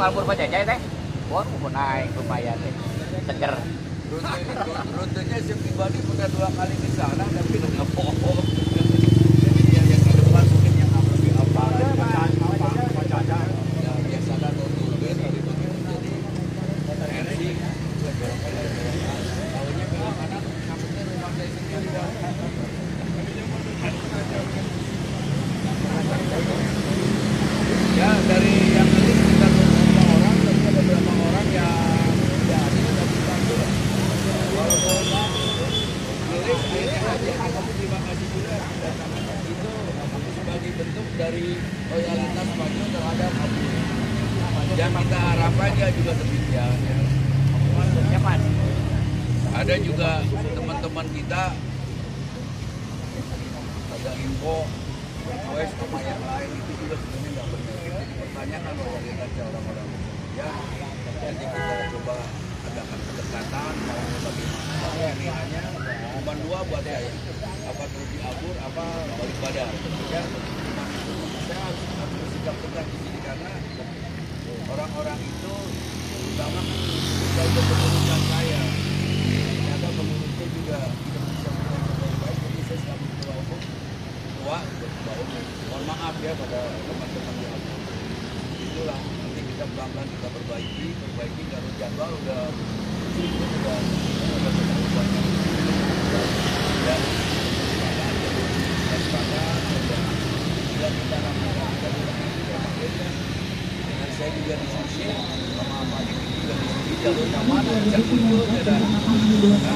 Pak Jajai teh. Wah, naik lumayan teh. Seger. Rute, rutenya saya pribadi pernah dua kali ke sana tapi nggak bohong. Jadi yang, yang di depan mungkin yang apa di apa Ya biasa ada turbin dari begitu jadi energi. Tahunya belok kanan kampungnya rumah saya sendiri. Ya dari yang tadi sekitar beberapa orang tapi ada beberapa orang yang tidak hadir tapi bantu lah. Walaupun tulis akhirnya aja kami terima kasih juga karena itu sebagai bentuk dari loyalitas Panjo terhadap Abu. Yang kita harapkan ya juga demikian ya. Siapa? Ada juga teman-teman kita ada info request sama yang lain itu juga sebenarnya nggak benar. Jadi pertanyakan loyalitasnya orang-orang. Ya, jadi kita coba adakan pendekatan mau bagaimana. Ini hanya saya. Apa terus diabur, apa balik badan. Ya, cuma itu. Saya harus harus bersikap tegas di sini karena orang-orang itu terutama kita itu penguruskan saya ternyata pengurusnya juga tidak bisa bekerja dengan baik jadi saya selalu ketua umum ketua ketua umum mohon maaf ya pada teman-teman yang ada. itulah nanti kita pelan-pelan kita perbaiki perbaiki kalau jadwal udah udah udah ketemu banyak dan dan pada udah sudah kita lakukan kita kita panggilnya dengan saya juga di sini sama Pak Dik juga di sini jalurnya mana bisa muncul ya dan karena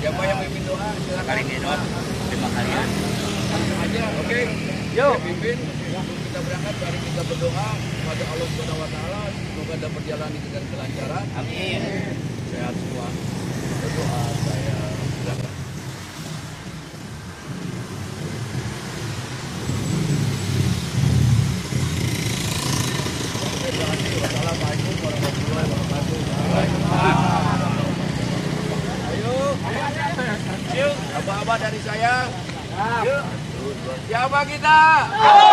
siapa yang memimpin doa silakan Kali ini doa. Terima kalian. langsung aja oke Yuk. Saya pimpin kita berangkat mari kita berdoa kepada Allah Subhanahu wa taala semoga dapat jalan dengan kelancaran Amin. sehat semua berdoa saya silakan Wassalamualaikum warahmatullahi wabarakatuh. Ayo. Yuk, abah-abah dari saya. Yuk. Siapa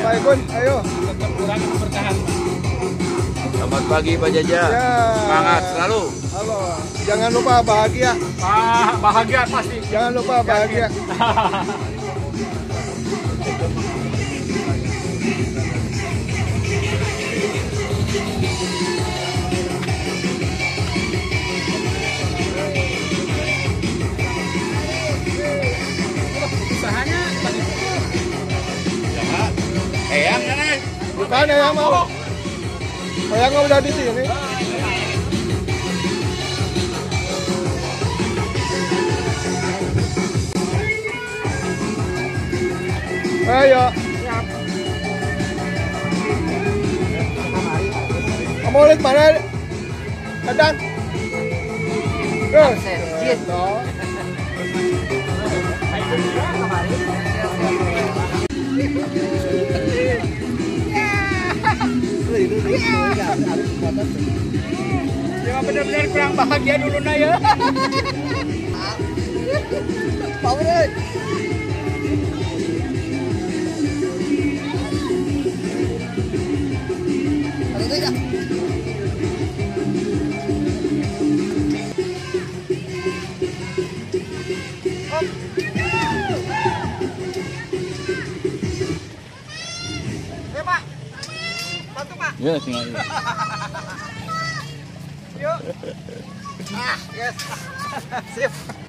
Pak ayo. tetap kurang bertahan Selamat pagi Pak Jaja. Ya. Semangat selalu. Halo. Jangan lupa bahagia. ah bahagia pasti Jangan lupa bahagia. Eyang? Bukan yang mau. Yang mau udah di sini. Ayo. Kamu lihat mana? Kadang. Terus. Ya benar-benar kurang bahagia dulu nah ya You're looking at me. Yo. Ah, yes. Safe.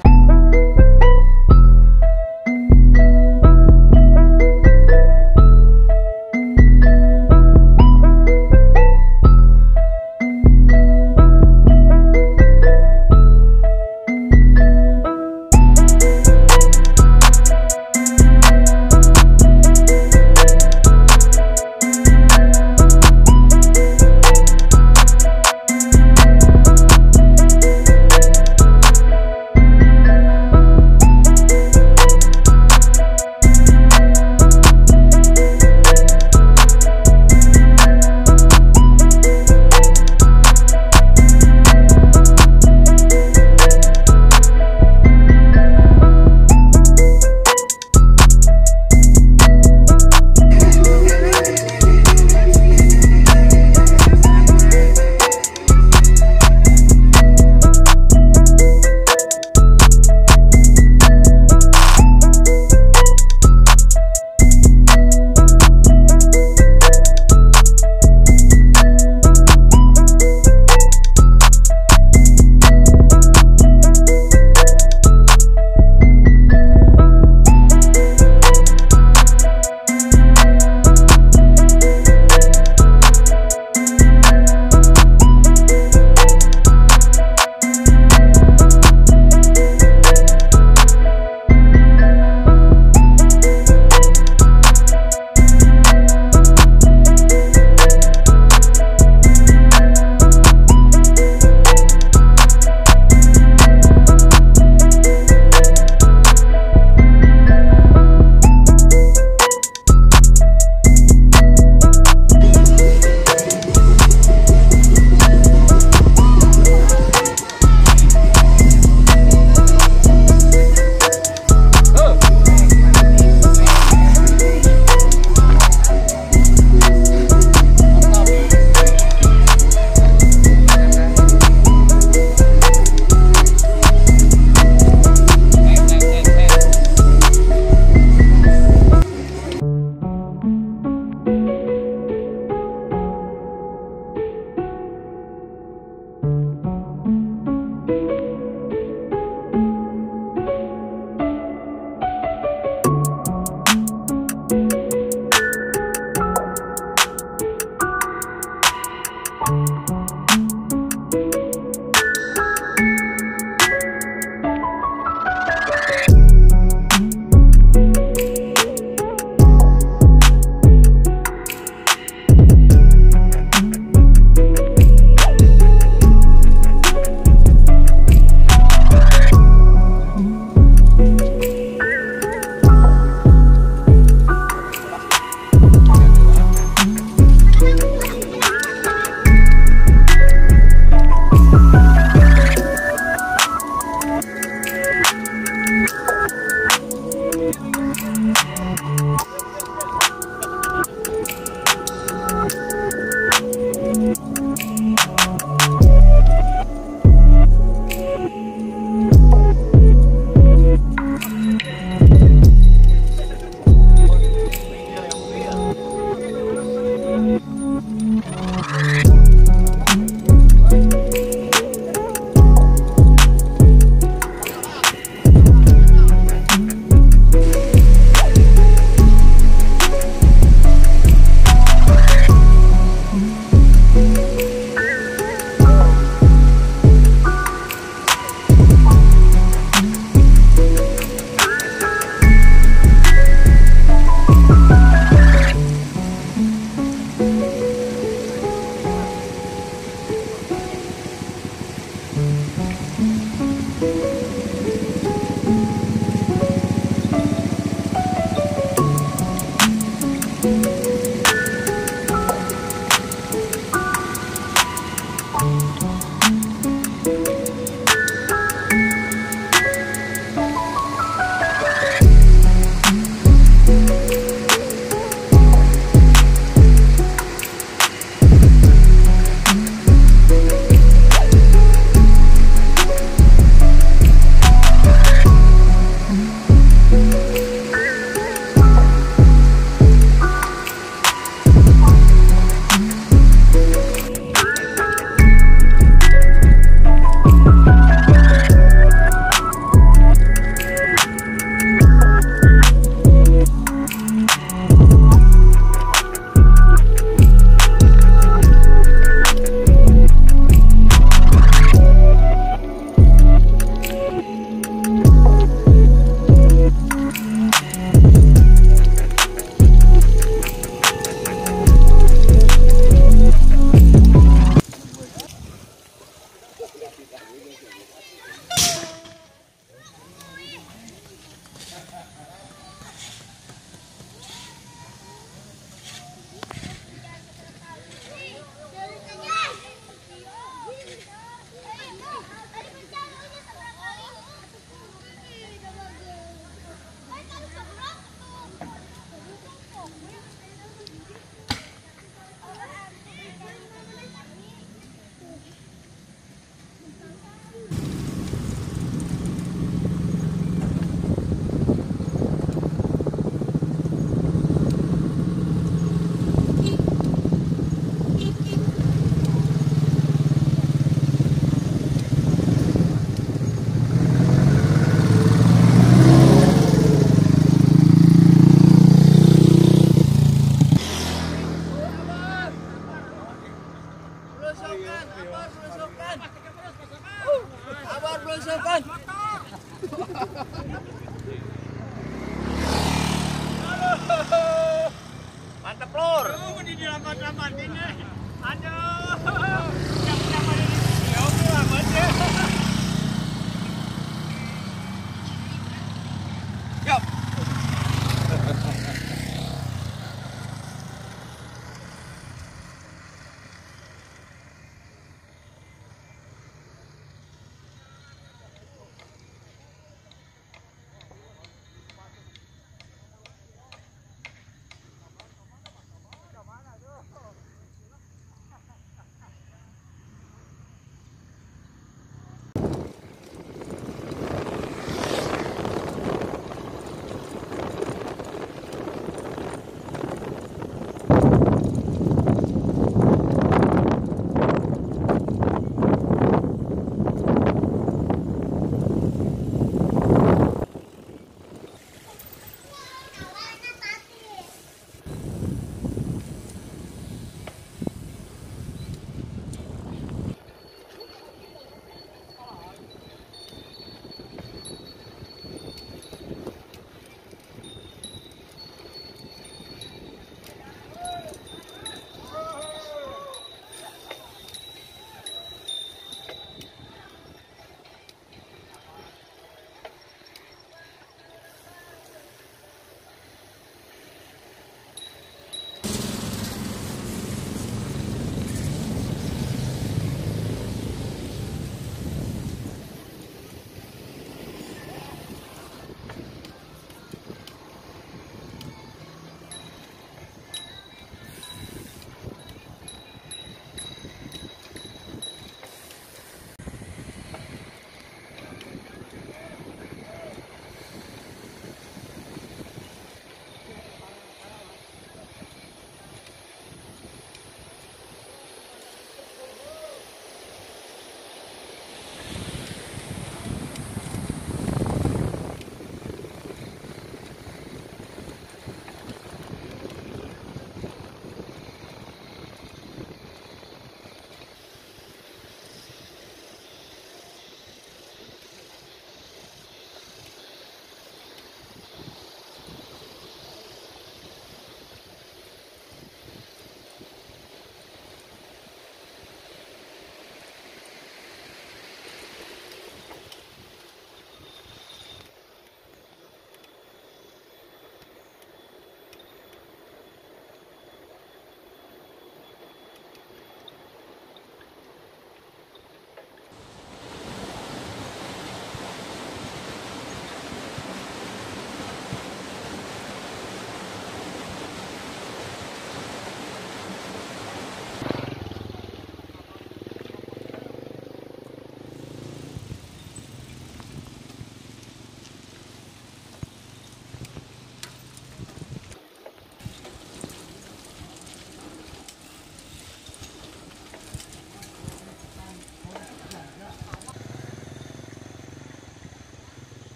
belusukan, abar belusukan. Abar belusukan. Mantep lur. Oh, di dilambat-lambatin nih. Aduh.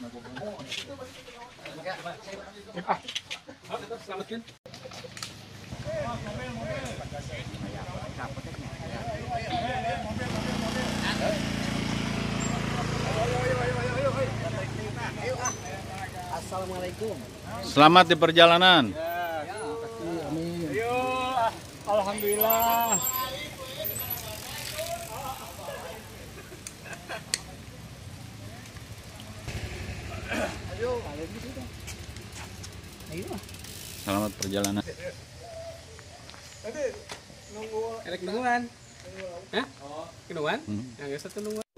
Assalamualaikum. Selamat di perjalanan. Ayo, alhamdulillah. Selamat perjalanan. Erek nungguan. Hah? Nungguan? Hmm. Yang satu nungguan.